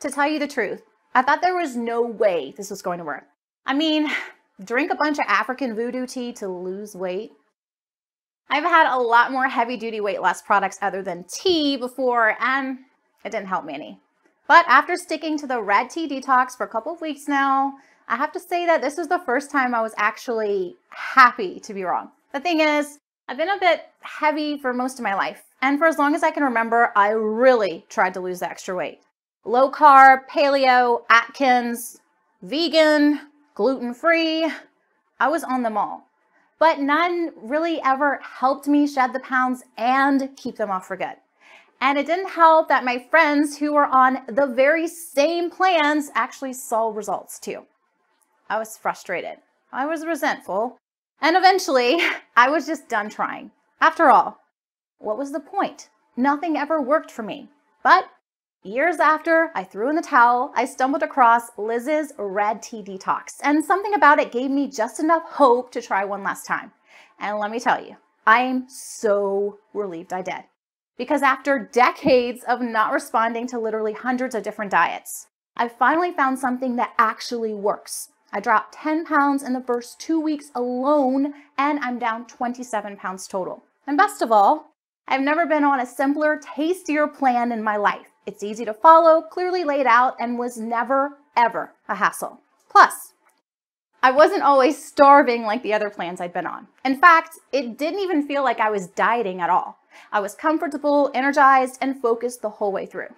To tell you the truth, I thought there was no way this was going to work. I mean, drink a bunch of African voodoo tea to lose weight. I've had a lot more heavy duty weight loss products other than tea before, and it didn't help me any. But after sticking to the red tea detox for a couple of weeks now, I have to say that this was the first time I was actually happy to be wrong. The thing is, I've been a bit heavy for most of my life, and for as long as I can remember, I really tried to lose the extra weight. Low carb, paleo, Atkins, vegan, gluten free, I was on them all. But none really ever helped me shed the pounds and keep them off for good. And it didn't help that my friends who were on the very same plans actually saw results too. I was frustrated. I was resentful. And eventually, I was just done trying. After all, what was the point? Nothing ever worked for me. But years after I threw in the towel, I stumbled across Liz's Red Tea Detox, and something about it gave me just enough hope to try one last time. And let me tell you, I'm so relieved I did. Because after decades of not responding to literally hundreds of different diets, I finally found something that actually works. I dropped 10 pounds in the first two weeks alone, and I'm down 27 pounds total. And best of all, I've never been on a simpler, tastier plan in my life. It's easy to follow, clearly laid out, and was never, ever a hassle. Plus, I wasn't always starving like the other plans I'd been on. In fact, it didn't even feel like I was dieting at all. I was comfortable, energized, and focused the whole way through.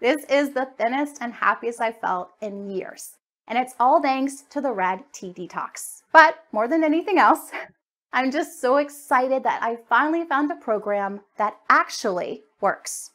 This is the thinnest and happiest I've felt in years. And it's all thanks to the Red Tea Detox. But more than anything else, I'm just so excited that I finally found a program that actually works.